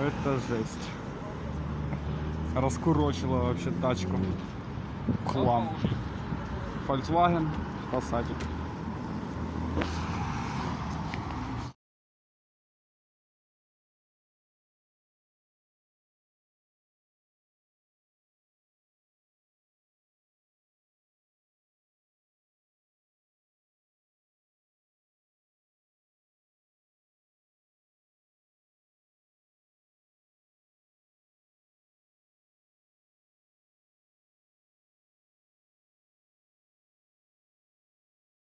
Это жесть. Раскурочила вообще тачку. Хлам. Volkswagen Passat.